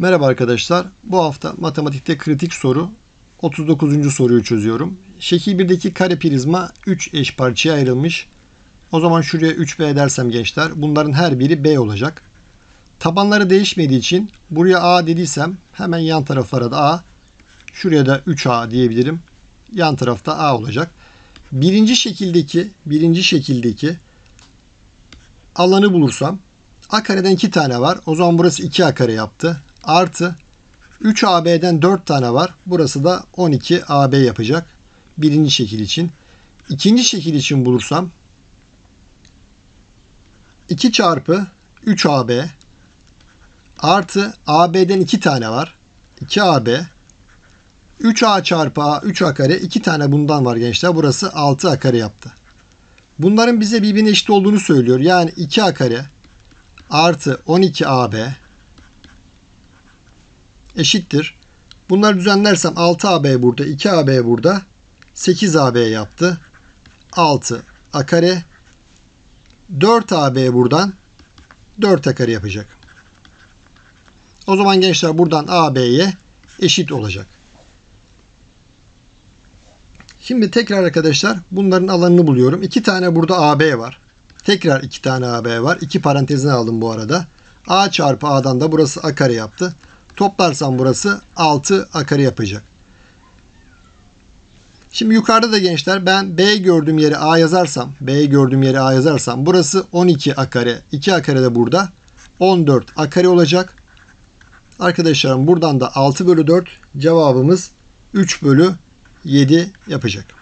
Merhaba arkadaşlar. Bu hafta matematikte kritik soru 39. soruyu çözüyorum. Şekil 1'deki kare prizma 3 eş parçaya ayrılmış. O zaman şuraya 3B dersem gençler bunların her biri B olacak. Tabanları değişmediği için buraya A dediysem hemen yan taraflara da A. Şuraya da 3A diyebilirim. Yan tarafta A olacak. Birinci şekildeki birinci şekildeki alanı bulursam A kareden 2 tane var. O zaman burası 2A kare yaptı. Artı 3AB'den 4 tane var. Burası da 12AB yapacak. Birinci şekil için. İkinci şekil için bulursam 2 çarpı 3AB artı AB'den 2 tane var. 2AB 3A çarpı A 3A kare 2 tane bundan var gençler. Burası 6A kare yaptı. Bunların bize birbirine eşit olduğunu söylüyor. Yani 2A kare artı 12AB eşittir. Bunları düzenlersem 6AB burada, 2AB burada, 8AB yaptı. 6 A kare 4AB buradan 4 A kare yapacak. O zaman gençler buradan AB'ye eşit olacak. Şimdi tekrar arkadaşlar bunların alanını buluyorum. 2 tane burada AB var. Tekrar 2 tane AB var. 2 parantezine aldım bu arada. A çarpı A'dan da burası A kare yaptı. Toplarsam burası 6 A kare yapacak. Şimdi yukarıda da gençler ben B gördüğüm yere A yazarsam, B gördüğüm yere A yazarsam burası 12 A kare. 2 A kare de burada. 14 A olacak. Arkadaşlarım buradan da 6 bölü 4 cevabımız 3 bölü 7 yapacak.